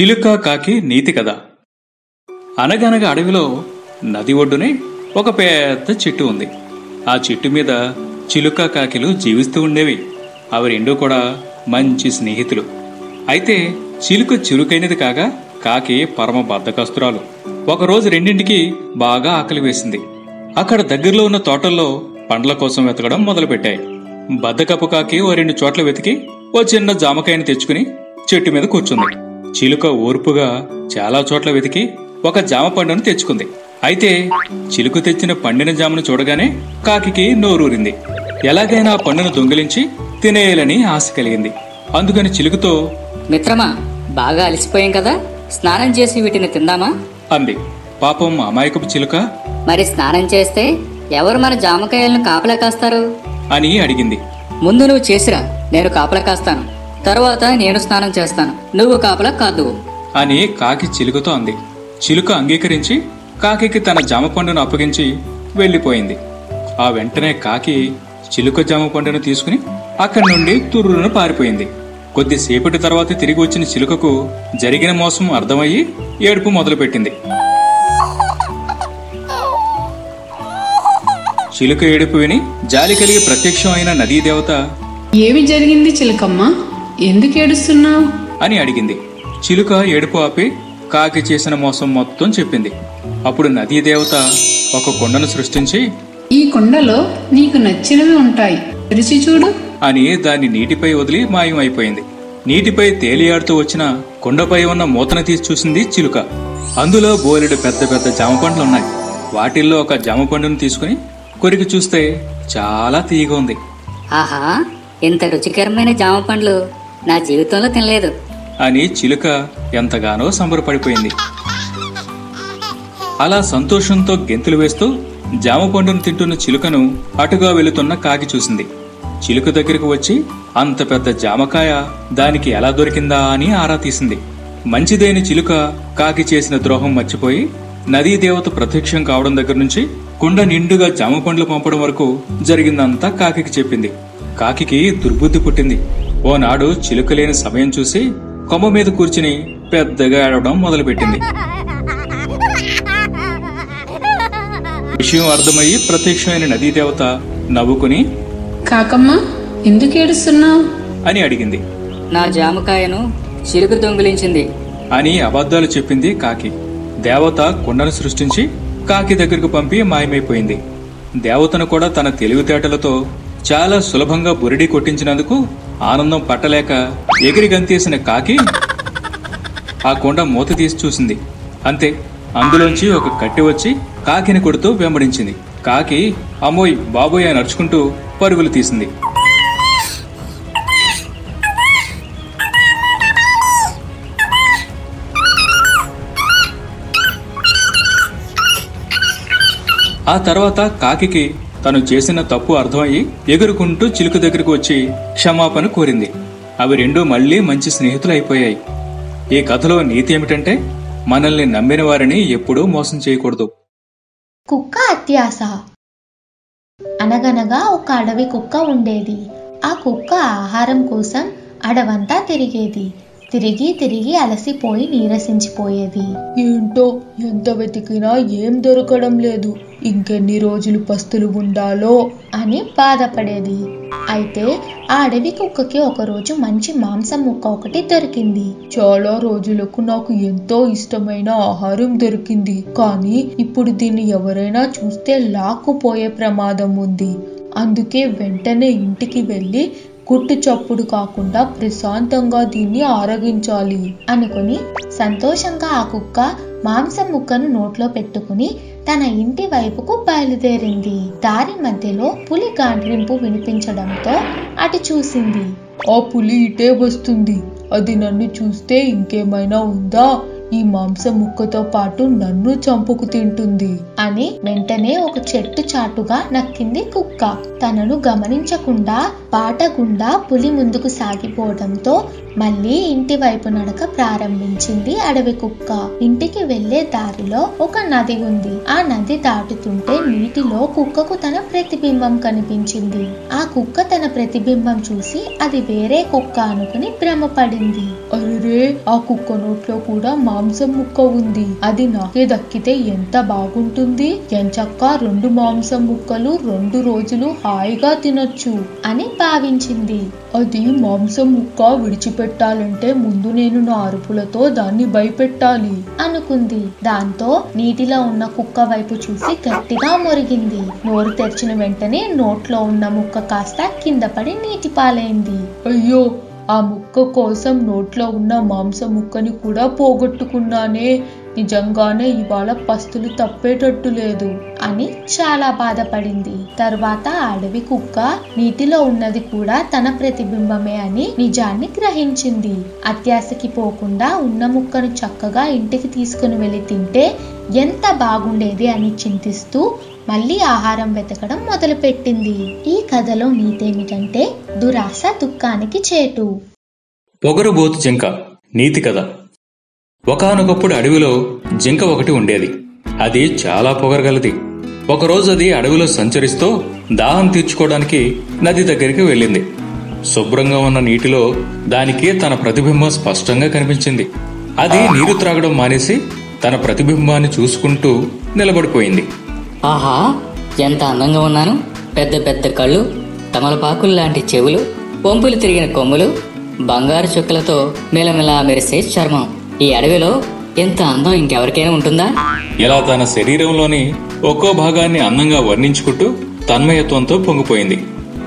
చిలుక కాకి నీతి కథ. అనగనగా అడవిలో నది ఒడ్డునే ఒక పెద్ద చెట్టు ఉంది. ఆ చెట్టు మీద చిలుక కాకిలు జీవిస్తూ ఉండేవి. అవి రెండూ కూడా మంచి స్నేహితులు. అయితే చిలుక చురుకైనది కాగా కాకి పరమ బద్ధకస్తురాలు. ఒకరోజు రెండింటికి బాగా ఆకలి వేసింది. అక్కడ దగ్గరలో ఉన్న తోటల్లో పండ్ల కోసం వెతకడం మొదలుపెట్టాయి. బద్దకపు కాకి ఓ రెండు చోట్ల వెతికి ఓ చిన్న జామకాయని తెచ్చుకుని చెట్టు మీద కూర్చుంది. చిలుక ఓర్పుగా చాలా చోట్ల వెతికి ఒక జామ పండును తెచ్చుకుంది. అయితే చిలుక తెచ్చిన పండిన జామను చూడగానే కాకికి నోరూరింది. ఎలాగైనా ఆ పండును దొంగిలించి తినేయాలని ఆశ కలిగింది. అందుకని చిలుకతో మిత్రమా బాగా అలసిపోయాం కదా? స్నానం చేసి వీటిని తిందామా? అంది. పాపం అమాయకపు చిలుక మరి స్నానం చేస్తే ఎవరు మన జామకాయలను కాపలా కాస్తారు? అని అడిగింది. ముందు నువ్వు చేసిరా నేను కాపలా కాస్తాను. తర్వాత నేను స్నానం చేస్తాను. నువ్వు కాపలా కాదు. అని కాకి చిలుకతో అంది. చిలుక అంగీకరించి కాకికి తన జామ పండును అప్పగించి వెళ్ళిపోయింది. ఆ వెంటనే కాకి చిలుక జామ పండును తీసుకుని అక్కడి నుండి తుర్రును పారిపోయింది. కొద్దిసేపటి తర్వాత తిరిగి వచ్చిన చిలుకకు జరిగిన మోసం అర్థమయ్యి ఏడుపు మొదలుపెట్టింది. చిలుక ఏడుపు విని జాలి కలిగి ప్రత్యక్షం అయిన నదీ దేవత ఏమి జరిగింది చిలకమ్మ? ఎందుకు ఏడుస్తున్నావు? అని అడిగింది. చిలుక ఏడుపు ఆపి కాకి చేసిన మోసం మొత్తం చెప్పింది. అప్పుడు నదీ దేవత ఒక కొండను సృష్టించి ఈ కొండలో నీకు నచ్చినవి ఉంటాయి. తెరిచి చూడు. అని దాన్ని నీటిపై వదిలి మాయం అయిపోయింది నీటిపై తేలియాడుతూ వచ్చిన కొండపై ఉన్న మూతను తీసి చూసింది చిలుక. అందులో బోలెడు పెద్ద పెద్ద జామ పండ్లున్నాయి వాటిల్లో ఒక జామ పండును తీసుకుని కొరికి చూస్తే చాలా తీయగా ఉంది. ఆహా ఇంత రుచికరమైన జామ పండ్లు. నా జీవితంలో తినలేదు. అని చిలుక ఎంతగానో సంబరపడిపోయింది. అలా సంతోషంతో గెంతులు వేస్తూ జామ పండును తింటున్న చిలుకను అటుగా వెళుతున్న కాకి చూసింది. చిలుక దగ్గరకు వచ్చి అంత పెద్ద జామకాయ దానికి ఎలా దొరికిందా? అని ఆరా తీసింది. మంచిదైన చిలుక కాకి చేసిన ద్రోహం మర్చిపోయి నదీ దేవత ప్రత్యక్షం కావడం దగ్గర నుంచి కుండ నిండుగా జామ పండ్లు పంపడం వరకు జరిగిందంతా కాకికి చెప్పింది. కాకికి దుర్బుద్ధి పుట్టింది. ఓనాడు చిలుక లేని సమయం చూసి కొమ్మ మీద కూర్చుని పెద్దగా ఏడవడం మొదలుపెట్టింది. విషయం అర్థమయ్యి ప్రత్యక్షమైన నదీ దేవత నవ్వుకుని కాకమ్మ ఎందుకు ఏడుస్తున్నావు? అని అడిగింది. నా జామకాయను చిలుకు దొంగిలించింది. అని అబద్ధాలు చెప్పింది కాకి. దేవత కుండను సృష్టించి కాకి దగ్గరకు పంపి మాయమైపోయింది. దేవతను కూడా తన తెలివితేటలతో చాలా సులభంగా బురిడి కొట్టించినందుకు ఆనందం పట్టలేక ఎగిరి గంతేసిన కాకి ఆ కొండ మూత తీసి చూసింది. అంతే అందులోంచి ఒక కట్టె వచ్చి కాకిని కొడుతూ వెంబడించింది. కాకి అమ్మోయ్ బాబోయ్ అని నడుచుకుంటూ పరుగులు తీసింది. ఆ తర్వాత కాకికి తను చేసిన తప్పు అర్థమయ్యి ఎగురుకుంటూ చిలుక దగ్గరకు వచ్చి క్షమాపణ కోరింది. అవి రెండూ మళ్ళీ మంచి స్నేహితులు అయిపోయాయి. ఈ కథలో నీతి ఏమిటంటే మనల్ని నమ్మిన వారిని ఎప్పుడూ మోసం చేయకూడదు. కుక్క అత్యాస. అనగనగా ఒక అడవి కుక్క ఉండేది. ఆ కుక్క ఆహారం కోసం అడవంతా తిరిగేది. తిరిగి తిరిగి అలసిపోయి నీరసించిపోయేది ఏంటో ఎంత వెతికినా ఏం దొరకడం లేదు. ఇంకెన్ని రోజులు పస్తులు ఉండాలో? అని బాధపడేది. అయితే ఆ అడవి కుక్కకి ఒకరోజు మంచి మాంసం ముక్క ఒకటి దొరికింది. చాలా రోజులకు నాకు ఎంతో ఇష్టమైన ఆహారం దొరికింది. కానీ ఇప్పుడు దీన్ని ఎవరైనా చూస్తే లాక్కుపోయే ప్రమాదం ఉంది. అందుకే వెంటనే ఇంటికి వెళ్ళి గుట్టు చప్పుడు కాకుండా ప్రశాంతంగా దీన్ని ఆరగించాలి అనుకుని సంతోషంగా ఆ కుక్క మాంసం ముక్కను నోట్లో పెట్టుకుని తన ఇంటి వైపుకు బయలుదేరింది. దారి మధ్యలో పులి గాండ్రింపు వినిపించడంతో అటు చూసింది. ఆ పులి ఇటే వస్తుంది. అది నన్ను చూస్తే ఇంకేమైనా ఉందా? ఈ మాంసం ముక్కతో పాటు నన్ను చంపుకు తింటుంది అని వెంటనే ఒక చెట్టు చాటుగా నక్కింది కుక్క. తనను గమనించకుండా బాట గుండా పులి ముందుకు సాగిపోవడంతో మళ్ళీ ఇంటి వైపు నడక ప్రారంభించింది అడవి కుక్క. ఇంటికి వెళ్ళే దారిలో ఒక నది ఉంది. ఆ నది దాటుతుంటే నీటిలో కుక్కకు తన ప్రతిబింబం కనిపించింది. ఆ కుక్క తన ప్రతిబింబం చూసి అది వేరే కుక్క అనుకుని భ్రమపడింది. అరే ఆ కుక్క నోట్లో కూడా మాంసం ముక్క ఉంది. అది నాకే దక్కితే ఎంత బాగుంటుంది? ఎంచక్క రెండు మాంసం ముక్కలు రెండు రోజులు హాయిగా తినొచ్చు అని భావించింది. అది మాంసం ముక్క విడిచిపెట్టాలంటే ముందు నేను నా అరుపులతో దాన్ని భయపెట్టాలి. అనుకుంది. దాంతో నీటిలో ఉన్న కుక్క వైపు చూసి గట్టిగా మురిగింది. నోరు తెరిచిన వెంటనే నోట్లో ఉన్న ముక్క కాస్త కింద పడి నీటి పాలైంది. అయ్యో! ఆ ముక్క కోసం నోట్లో ఉన్న మాంసం ముక్కని కూడా పోగొట్టుకున్నానే! నిజంగానే ఇవాళ పస్తులు తప్పేటట్టు లేదు అని చాలా బాధపడింది. తర్వాత అడవి కుక్క నీటిలో ఉన్నది కూడా తన ప్రతిబింబమే అని నిజాన్ని గ్రహించింది. అత్యాశకి పోకుండా ఉన్న ముక్కను చక్కగా ఇంటికి తీసుకుని వెళ్ళి తింటే ఎంత బాగుండేది అని చింతిస్తూ మళ్ళీ ఆహారం వెతకడం మొదలుపెట్టింది. ఈ కథలో నీతేమిటంటే దురాశ దుఃఖానికి చేటు. పొగరుబోతు జింక నీతి కథ. ఒకానొకప్పుడు అడవిలో జింక ఒకటి ఉండేది. అది చాలా పొగరగలది. ఒకరోజు అది అడవిలో సంచరిస్తూ దాహం తీర్చుకోవడానికి నది దగ్గరికి వెళ్ళింది. శుభ్రంగా ఉన్న నీటిలో దానికి తన ప్రతిబింబం స్పష్టంగా కనిపించింది. అది నీరు త్రాగడం మానేసి తన ప్రతిబింబాన్ని చూసుకుంటూ నిలబడిపోయింది. ఆహా ఎంత అందంగా ఉన్నాను. పెద్ద పెద్ద కళ్ళు తమలపాకులు లాంటి చెవులు పొంపులు తిరిగిన కొమ్ములు బంగారు చుక్కలతో మెలమెలా మెరిసే చర్మం. ఈ అడవిలో ఎంత అందం ఇంకెవరికైనా ఉంటుందా? ఇలా తన శరీరంలోని ఒక్కో భాగాన్ని అందంగా వర్ణించుకుంటూ తన్మయత్వంతో పొంగిపోయింది.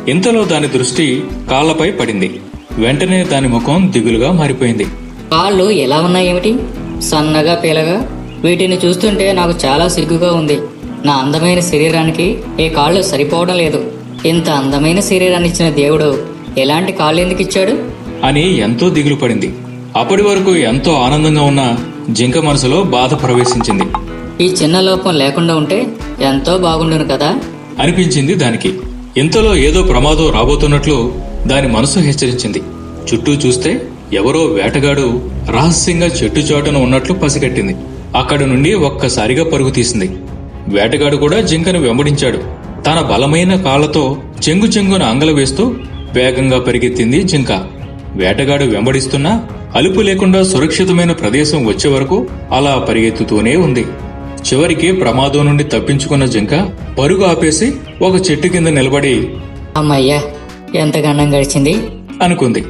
ఇంతలో దాని దృష్టి కాళ్ళపై పడింది. వెంటనే దాని ముఖం దిగులుగా మారిపోయింది. కాళ్ళు ఎలా ఉన్నాయేమిటి? సన్నగా పీలగా? వీటిని చూస్తుంటే నాకు చాలా సిగ్గుగా ఉంది. నా అందమైన శరీరానికి ఈ కాళ్ళు సరిపోవడం లేదు. ఇంత అందమైన శరీరాన్ని ఇచ్చిన దేవుడు ఎలాంటి కాళ్ళు ఎందుకు ఇచ్చాడు? అని ఎంతో దిగులు పడింది అప్పటి వరకు ఎంతో ఆనందంగా ఉన్న జింక మనసులో బాధ ప్రవేశించింది. ఈ చిన్న లోపం లేకుండా ఉంటే ఎంతో బాగుండును కదా? అనిపించింది దానికి. ఇంతలో ఏదో ప్రమాదం రాబోతున్నట్లు దాని మనసు హెచ్చరించింది. చుట్టూ చూస్తే ఎవరో వేటగాడు రహస్యంగా చెట్టు చాటున ఉన్నట్లు పసిగట్టింది. అక్కడి నుండి ఒక్కసారిగా పరుగు తీసింది. వేటగాడు కూడా జింకను వెంబడించాడు. తన బలమైన కాళ్ళతో చెంగు చెంగున అంగల వేస్తూ వేగంగా పరిగెత్తింది జింక. వేటగాడు వెంబడిస్తున్నా అలుపు లేకుండా సురక్షితమైన ప్రదేశం వచ్చే వరకు అలా పరిగెత్తుతూనే ఉంది. చివరికి ప్రమాదం నుండి తప్పించుకున్న జింక పరుగు ఆపేసి ఒక చెట్టు కింద నిలబడి అమ్మయ్యా ఎంత గండం గడిచింది? అనుకుంది.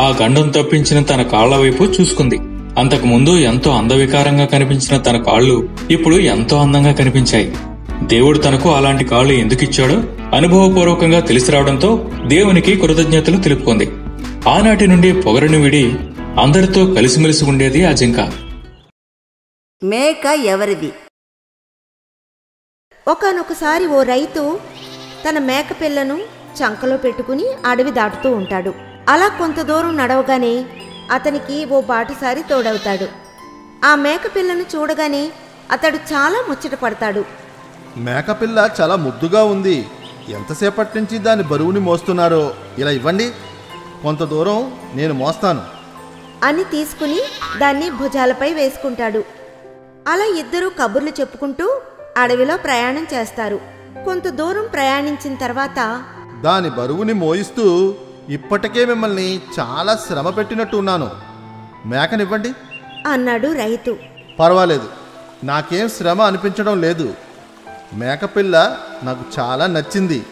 ఆ గండం తప్పించిన తన కాళ్ళ వైపు చూసుకుంది. అంతకు ముందు ఎంతో అందవికారంగా కనిపించిన తన కాళ్ళు ఇప్పుడు ఎంతో అందంగా కనిపించాయి. దేవుడు తనకు అలాంటి కాళ్ళు ఎందుకిచ్చాడో అనుభవపూర్వకంగా తెలిసి రావడంతో దేవునికి కృతజ్ఞతలు తెలుపుకుంది. ఆనాటి నుండి పొగరుని విడి అందరితో కలిసిమెలిసి ఉండేది ఆ జింక. మేక ఎవరిది? ఒకానొకసారి ఓ రైతు తన మేక పిల్లను చంకలో పెట్టుకుని అడవి దాటుతూ ఉంటాడు. అలా కొంత దూరం నడవగానే అతనికి ఓ బాటసారి తోడవుతాడు. ఆ మేక పిల్లను చూడగానే అతడు చాలా ముచ్చట పడతాడు. మేకపిల్ల చాలా ముద్దుగా ఉంది. ఎంతసేపటి నుంచి దాని బరువుని మోస్తున్నారో? ఇలా ఇవ్వండి. కొంత దూరం నేను మోస్తాను. అని తీసుకుని దాన్ని భుజాలపై వేసుకుంటాడు. అలా ఇద్దరూ కబుర్లు చెప్పుకుంటూ అడవిలో ప్రయాణం చేస్తారు. కొంత దూరం ప్రయాణించిన తర్వాత దాని బరువుని మోయిస్తూ ఇప్పటికే మిమ్మల్ని చాలా శ్రమ పెట్టినట్టు ఉన్నాను. మేకనివ్వండి. అన్నాడు రైతు. పర్వాలేదు. నాకేం శ్రమ అనిపించడం లేదు. మేకపిల్ల నాకు చాలా నచ్చింది.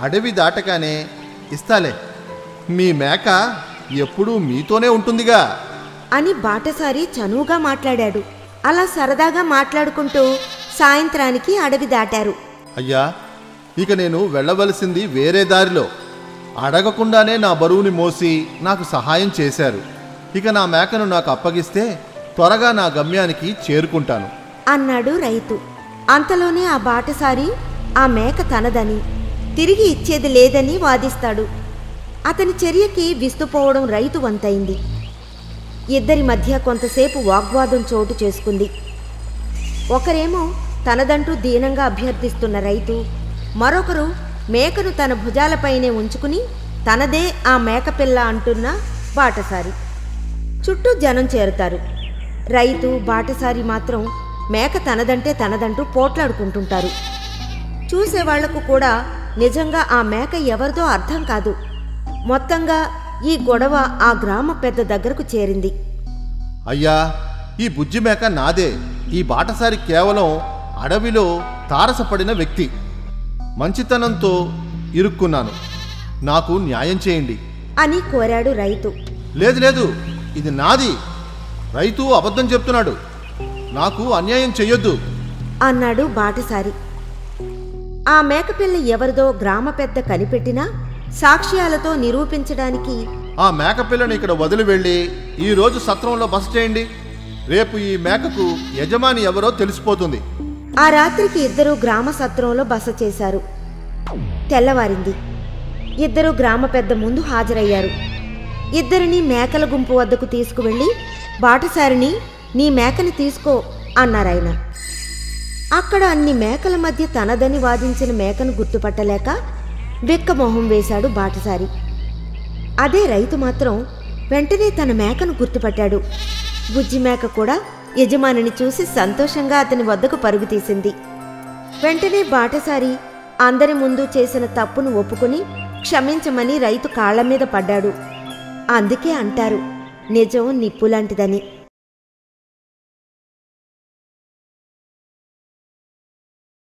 అడవి దాటగానే ఇస్తాలే. మీ మేక ఎప్పుడూ మీతోనే ఉంటుందిగా. అని బాటసారి చనువుగా మాట్లాడాడు. అలా సరదాగా మాట్లాడుకుంటూ సాయంత్రానికి అడవి దాటారు. అయ్యా ఇక నేను వెళ్ళవలసింది వేరే దారిలో. అడగకుండానే నా బరువుని మోసి నాకు సహాయం చేశారు. ఇక నా మేకను నాకు అప్పగిస్తే త్వరగా నా గమ్యానికి చేరుకుంటాను. అన్నాడు రైతు. అంతలోనే ఆ బాటసారి ఆ మేక తనదని తిరిగి ఇచ్చేది లేదని వాదిస్తాడు. అతని చర్యకి విస్తుపోవడం రైతు వంతైంది. ఇద్దరి మధ్య కొంతసేపు వాగ్వాదం చోటు చేసుకుంది. ఒకరేమో తనదంటూ దీనంగా అభ్యర్థిస్తున్న రైతు మరొకరు మేకను తన భుజాలపైనే ఉంచుకుని తనదే ఆ మేకపిల్ల అంటున్న బాటసారి. చుట్టూ జనం చేరుతారు. రైతు బాటసారి మాత్రం మేక తనదంటే తనదంటూ పోట్లాడుకుంటుంటారు. చూసేవాళ్ళకు కూడా నిజంగా ఆ మేక ఎవరిదో అర్థం కాదు. మొత్తంగా ఈ గొడవ ఆ గ్రామ పెద్ద దగ్గరకు చేరింది. అయ్యా ఈ బుజ్జి మేక నాదే. ఈ బాటసారి కేవలం అడవిలో తారసపడిన వ్యక్తి. మంచితనంతో ఇరుక్కున్నాను. నాకు న్యాయం చేయండి. అని కోరాడు రైతు. లేదు లేదు ఇది నాది. రైతు అబద్ధం చెప్తున్నాడు. నాకు అన్యాయం చెయ్యొద్దు. అన్నాడు బాటసారి. ఆ మేకపిల్ల ఎవరిదో గ్రామ పెద్ద కనిపెట్టినా సాక్ష్యాలతో నిరూపించడానికి. ఆ మేక పిల్లని ఇక్కడ వదిలి వెళ్ళి ఈ రోజు సత్రంలో బస చేయండి. రేపు ఈ మేకకు యజమాని ఎవరో తెలిసిపోతుంది. ఆ రాత్రికి ఇద్దరు గ్రామ సత్రంలో బస చేశారు. తెల్లవారింది. ఇద్దరు గ్రామ పెద్ద ముందు హాజరయ్యారు. ఇద్దరిని మేకల గుంపు వద్దకు తీసుకువెళ్ళి బాటసారిని నీ మేకని తీసుకో అన్నారాయన అక్కడ అన్ని మేకల మధ్య తనదని వాదించిన మేకను గుర్తుపట్టలేక బిక్కమొహం వేశాడు బాటసారి. అదే రైతు మాత్రం వెంటనే తన మేకను గుర్తుపట్టాడు. బుజ్జి మేక కూడా యజమానిని చూసి సంతోషంగా అతని వద్దకు పరుగు తీసింది. వెంటనే బాటసారి అందరి ముందు చేసిన తప్పును ఒప్పుకుని క్షమించమని రైతు కాళ్ళ మీద పడ్డాడు. అందుకే అంటారు నిజం నిప్పులాంటిదని.